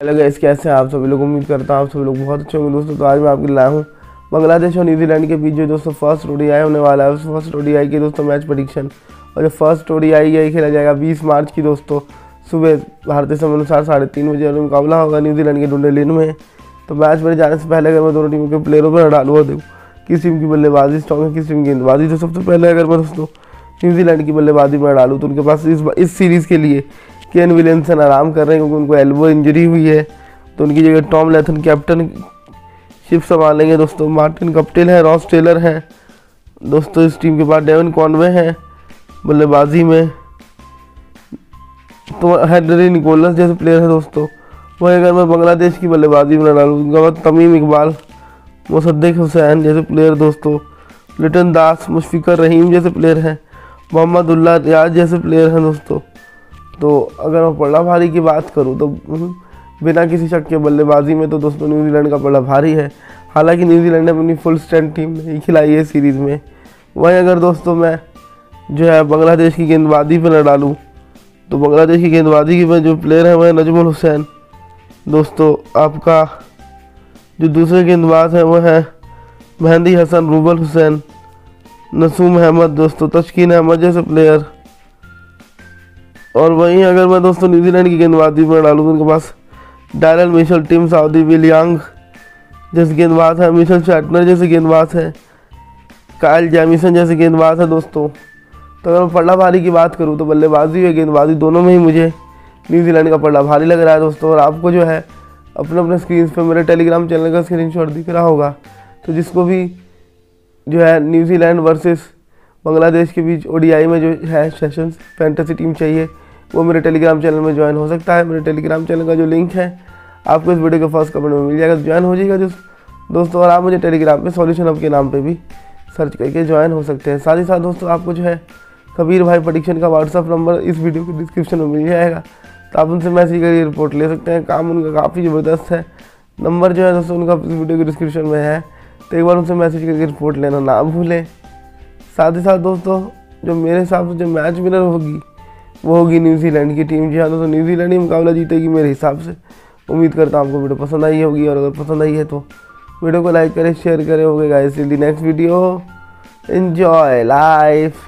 Hello guys, कैसे हैं आप सभी लोग? उम्मीद करता हूँ आप सभी लोग बहुत अच्छे होंगे। दोस्तों तो आज मैं आपके लाया हूँ बांग्लादेश और न्यूजीलैंड के बीच जो दोस्तों फ़र्स्ट ओडीआई होने वाला है, उस फ़र्स्ट ओडीआई के दोस्तों मैच प्रडिक्शन और जो फ़र्स्ट ओडीआई यही खेला जाएगा 20 मार्च की दोस्तों, सुबह भारतीय समय अनुसार साढ़े तीन बजे मुकाबला होगा न्यूजीलैंड के डुंडेलिन में। तो मैच में जाने से पहले अगर मैं दोनों टीमों के प्लेयरों पर डालू और देखूँ, किस टीम की बल्लेबाजी स्ट्रॉन्ग है, किस टीम की गेंदबाजी। तो सबसे पहले अगर मैं दोस्तों, न्यूजीलैंड की बल्लेबाजी में डालूँ तो उनके पास इस इस सीरीज़ के लिए केन विलियमसन आराम कर रहे हैं क्योंकि उनको एल्बो इंजरी हुई है। तो उनकी जगह टॉम लेथन कैप्टन शिप संभालेंगे दोस्तों। मार्टिन कप्टिल है रॉस टेलर है। दोस्तों, इस टीम के पास डेवन कॉनवे है, बल्लेबाजी में। तो हैदरी निकोलस जैसे प्लेयर है दोस्तों। वही अगर मैं बांग्लादेश की बल्लेबाजी में डालूँ उनके बाद तमीम इकबाल, मुसद्दिक हुसैन जैसे प्लेयर दोस्तों। लिटन दास मुशफिकर रहीम जैसे प्लेयर हैं। मोहम्मद उल्ला रियाज जैसे प्लेयर हैं दोस्तों। तो अगर मैं पल्ला भारी की बात करूँ तो बिना किसी शक के बल्लेबाजी में तो दोस्तों न्यूजीलैंड का पल्ला भारी है। हालाँकि न्यूजीलैंड ने अपनी फुल स्ट्रेंथ टीम नहीं खिलाई है सीरीज़ में। वहीं अगर दोस्तों मैं जो है बांग्लादेश की गेंदबाजी पर न डालूँ तो बांग्लादेश की गेंदबाजी की जो प्लेयर हैं, वह नजमुल हुसैन। दोस्तों, आपका जो दूसरे गेंदबाज हैं वो हैं मेहंदी हसन, रूबल हुसैन, नसूम अहमद। दोस्तों तस्कीन अहमद जैसे प्लेयर और वहीं अगर मैं दोस्तों न्यूजीलैंड की गेंदबाजी में डालूँ तो उनके पास Daryl Mitchell, team Southee Williamson जैसे गेंदबाज है, मिशल शैटनर जैसे गेंदबाज है कायल जैमिसन जैसे गेंदबाज है दोस्तों। तो अगर मैं पल्ला भारी की बात करूँ तो बल्लेबाजी और गेंदबाजी दोनों में ही मुझे न्यूजीलैंड का पल्ला भारी लग रहा है दोस्तों। और आपको जो है अपने अपने स्क्रीन पर मेरे टेलीग्राम चैनल का स्क्रीन दिख रहा होगा। तो जिसको भी जो है न्यूजीलैंड वर्सेस बांग्लादेश के बीच ओडीआई में जो है सेशंस फैंटेसी टीम चाहिए, वो मेरे टेलीग्राम चैनल में ज्वाइन हो सकता है। मेरे टेलीग्राम चैनल का जो लिंक है, आपको इस वीडियो के फ़र्स्ट कमेंट में मिल जाएगा। ज्वाइन हो जाएगा जो दोस्तों, और आप मुझे टेलीग्राम पे सॉल्यूशन हब के नाम पे भी सर्च करके ज्वाइन हो सकते हैं। साथ ही साथ दोस्तों, आपको जो है कबीर भाई पडिक्शन का व्हाट्सअप नंबर इस वीडियो के डिस्क्रिप्शन में मिल जाएगा। तो आप उनसे मैसेज करके रिपोर्ट ले सकते हैं। काम उनका काफ़ी ज़बरदस्त है। नंबर जो है दोस्तों, उनका इस वीडियो के डिस्क्रिप्शन में है। तो एक बार उनसे मैसेज करके रिपोर्ट लेना ना भूलें। साथ ही साथ दोस्तों, जो मेरे हिसाब से जो मैच विनर होगी, वो होगी न्यूजीलैंड की टीम जी हाँ दोस्तों न्यूजीलैंड ही मुकाबला जीतेगी मेरे हिसाब से। उम्मीद करता हूँ आपको वीडियो पसंद आई होगी और अगर पसंद आई है तो वीडियो को लाइक करें शेयर करें। हो गए guys next video enjoy life